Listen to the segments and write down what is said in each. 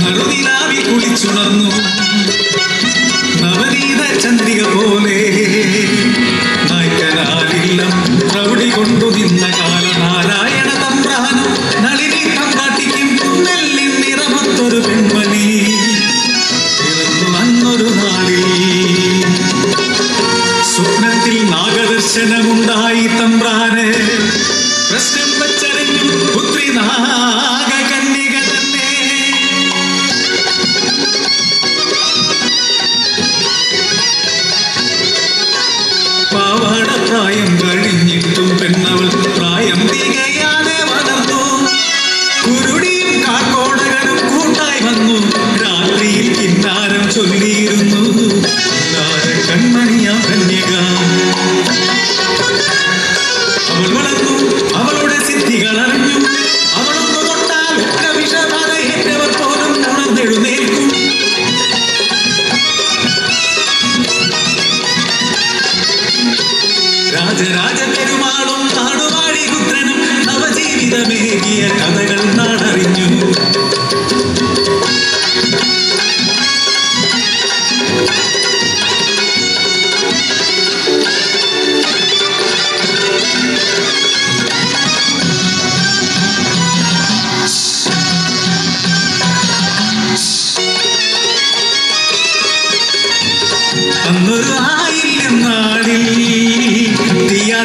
മറുനിലാവിൽ കുളിച്ചുണർന്നു നവനീത ചന്ദ്രിക പോലെ നായ്ക്കനാവില്ലം പ്രശ്നം വച്ചറിഞ്ഞു പുത്രി നാഗകന്യക കഴിഞ്ഞിട്ടും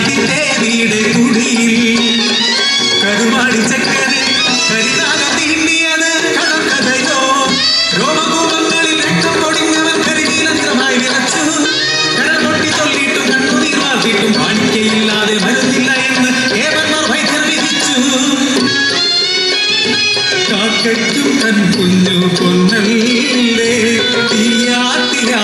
തീയാത്തിന്റെ വീട് കുടിയിൽ. കരുമാടി ചക്കരെ കരിനാഗം തീണ്ടിയത് കടക്കഥയോ രോമകൂപങ്ങളിൽ രക്തം പൊടിഞ്ഞവൻ കരിനീലന്ത്രമായി വിറച്ചു. കടൽ പൊട്ടി ചൊല്ലിയിട്ടും കണ്ണുനീർ വാർത്തിട്ടും കാണിക്കയില്ലാതെ മരുന്നില്ല എന്ന് ഏവന്മാർ വൈദ്യർ കുഞ്ഞു പൊന്നല്ലേ തീയാത്തിലാകിനുണ്ടായല്ലേ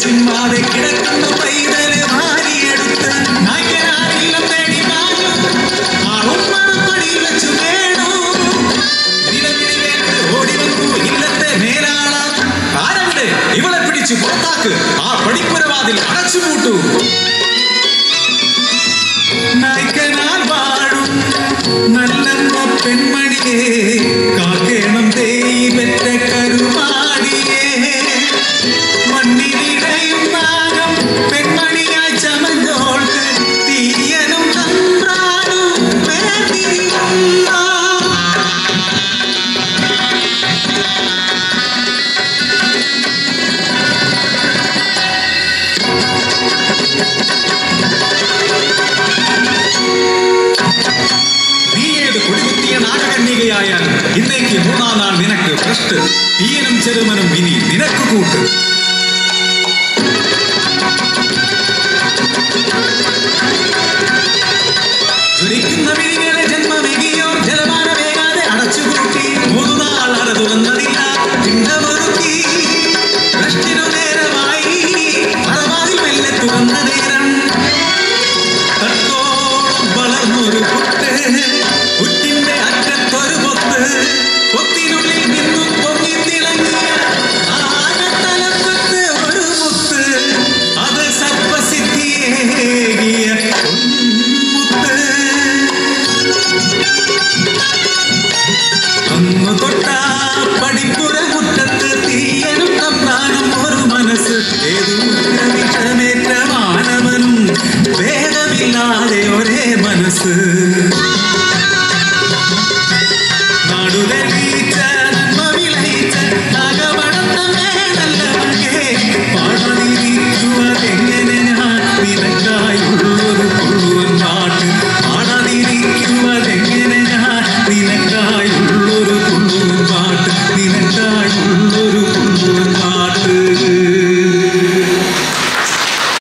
ചിമ്മാതെ കിടക്കുന്ന പൈതലെ മാറിയെടുത്ത് നായ്ക്കനാരില്ലം തേടി മാഞ്ഞു ആ ഉമ്മറപ്പടിയിൽ വെച്ചു വേണു? നിലവിളി കേട്ട് ഓടി വന്നു ഇല്ലത്തെ മേലാള. ആരവിടെ? ഇവളെ പിടിച്ചു പുറത്താക്ക്. ആ പടിപ്പുരവാതിൽ അടച്ചുപൂട്ടു നായ്ക്കനാൽ വാഴും നല്ലെന്ന പെൺമണിയെ കാക്കേണം இன்னைக்கு மூணாம் நாள் நினக்கு ஃபர்ஸ்ட் தீயனும் செருமனும் இனி நினக்கு கூட்டு. மனசு